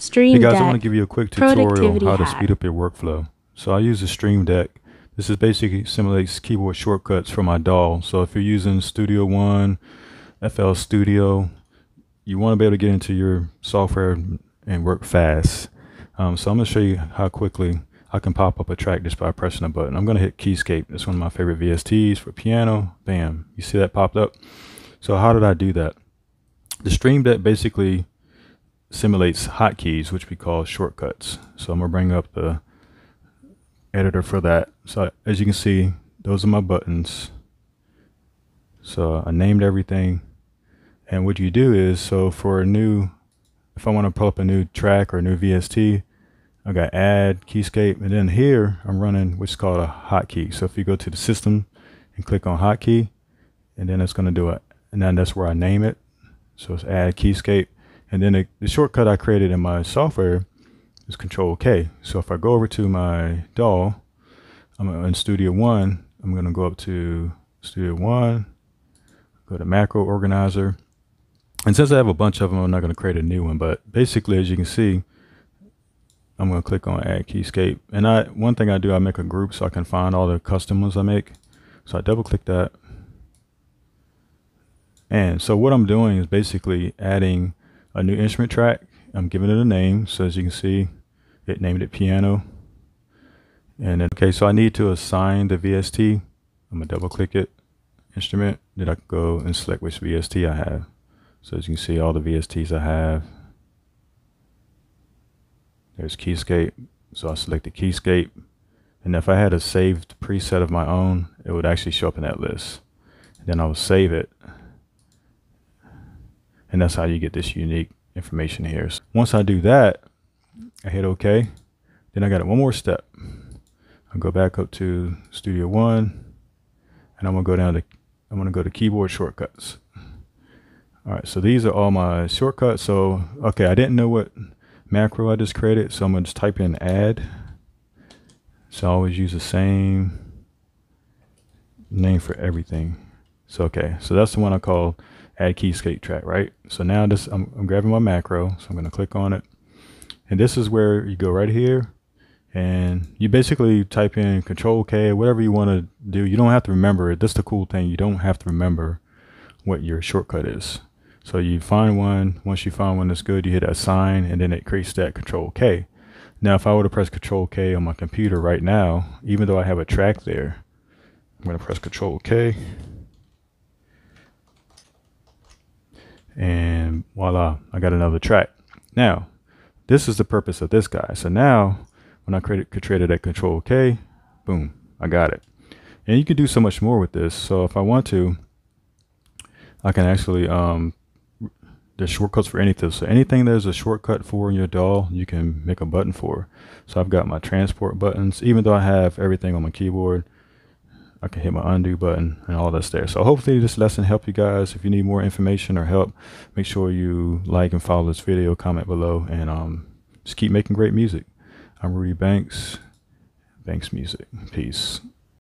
Stream Hey guys, Deck. I want to give you a quick tutorial Productivity how to hack. speed up your workflow. So I use the Stream Deck. This is basically simulates keyboard shortcuts for my DAW. So if you're using Studio One, FL Studio, you want to be able to get into your software and work fast. Um, so I'm going to show you how quickly I can pop up a track just by pressing a button. I'm going to hit Keyscape. It's one of my favorite VSTs for piano. Bam. You see that popped up? So how did I do that? The Stream Deck basically simulates hotkeys, which we call shortcuts. So I'm gonna bring up the editor for that. So as you can see, those are my buttons. So I named everything. And what you do is, so for a new, if I want to pull up a new track or a new VST, I got add keyscape. And then here I'm running what's called a hotkey. So if you go to the system and click on hotkey, and then it's going to do it. And then that's where I name it. So it's add keyscape. And then the, the shortcut I created in my software is Control K. So if I go over to my DAW, I'm in Studio One. I'm going to go up to Studio One, go to Macro Organizer. And since I have a bunch of them, I'm not going to create a new one. But basically, as you can see, I'm going to click on Add Keyscape. And I one thing I do, I make a group so I can find all the custom ones I make. So I double click that. And so what I'm doing is basically adding a new instrument track. I'm giving it a name. So as you can see, it named it piano. And then, okay, so I need to assign the VST. I'm gonna double click it, instrument. Then I can go and select which VST I have. So as you can see, all the VSTs I have. There's Keyscape. So I select the Keyscape. And if I had a saved preset of my own, it would actually show up in that list. then I will save it. And that's how you get this unique information here. So once I do that, I hit OK. Then I got one more step. I'll go back up to Studio One, and I'm gonna go down to I'm gonna go to keyboard shortcuts. All right, so these are all my shortcuts. So okay, I didn't know what macro I just created, so I'm gonna just type in add. So I always use the same name for everything. So okay, so that's the one I call add keyscape track, right? So now this I'm, I'm grabbing my macro, so I'm gonna click on it. And this is where you go right here and you basically type in control K, whatever you want to do. You don't have to remember it. That's the cool thing. You don't have to remember what your shortcut is. So you find one, once you find one that's good, you hit assign and then it creates that control K. Now, if I were to press control K on my computer right now, even though I have a track there, I'm to press control K. And voila, I got another track. Now, this is the purpose of this guy. So now when I created, created that control K, boom, I got it. And you can do so much more with this. So if I want to, I can actually, um, there's shortcuts for anything. So anything there's a shortcut for in your DAW, you can make a button for. So I've got my transport buttons, even though I have everything on my keyboard, I can hit my undo button and all that's there. So hopefully this lesson helped you guys. If you need more information or help, make sure you like and follow this video, comment below, and um, just keep making great music. I'm Rudy Banks, Banx Music. Peace.